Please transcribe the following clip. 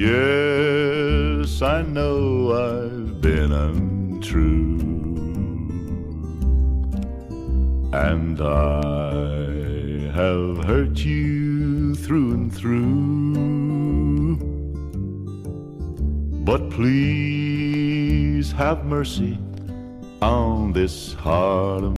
Yes, I know I've been untrue. And I have hurt you through and through. But please have mercy on this heart of